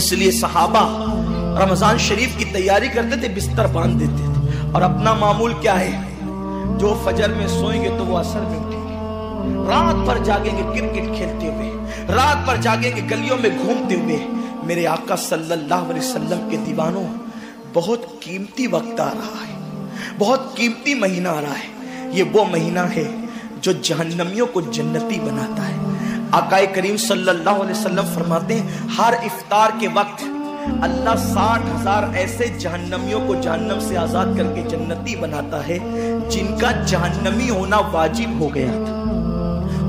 इसलिए सहाबा रमज़ान शरीफ की तैयारी करते थे, बिस्तर बाँध देते थे। और अपना मामूल क्या है? जो फजर में सोएँगे तो वो असर में उठेंगे। रात भर जागेंगे, क्रिकेट खेलते हुए। रात भर जागेंगे, गलियों में घूमते हुए। मेरे आका सल्लल्लाहु अलैहि वसल्लम के दीवानों, बहुत कीमती वक्त आ रहा है। बहुत कीमती महीना आ रहा है। ये वो महीना है जो जहन्नमियों को जन्नती बनाता है। आकाए करीम सल्लल्लाहु अलैहि वसल्लम फरमाते हैं, हर इफ्तार के वक्त अल्लाह साठ हज़ार ऐसे जहन्नमियों को जहन्नम से आज़ाद करके जन्नती बनाता है, जिनका जहन्नमी होना वाजिब हो गया था।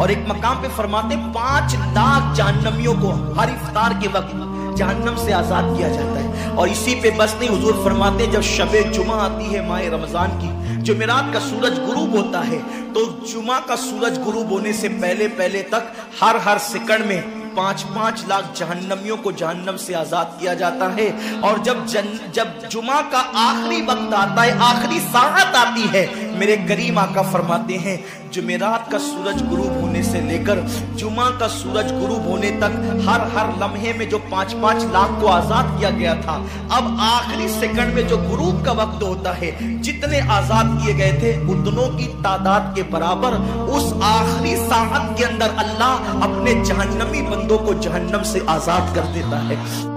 और एक मकाम पे फरमाते पाँच लाख जहन्नमियों को हर इफ्तार के वक्त जहन्नम से आज़ाद किया जाता है। और इसी पे बस नहीं हुजूर फरमाते, जब शबे जुमा आती है माए रमज़ान की जुमेरात का सूरज गुरूब होता है तो जुमा का सूरज गुरूब होने से पहले पहले तक हर हर सेकंड में पाँच पाँच लाख जहन्नमियों को जहन्नम से आज़ाद किया जाता है। और जब जन, जब जुमा का आखिरी वक्त आता है, आखिरी साहत आती है मेरे करीम आका फरमाते हैं, जुमेरात का सूरज गुरूब होने से लेकर, जुमा का सूरज गुरूब होने तक, हर हर लम्हे में जो पाँच पाँच लाख को आज़ाद किया गया था, अब आखिरी सेकंड में जो गुरूब का वक्त होता है, जितने आज़ाद किए गए थे, उतनों की तादाद के बराबर, उस आखिरी साहत के अंदर अल्लाह अपने जहन्नमी बंदों को जहन्नम से आज़ाद कर देता है।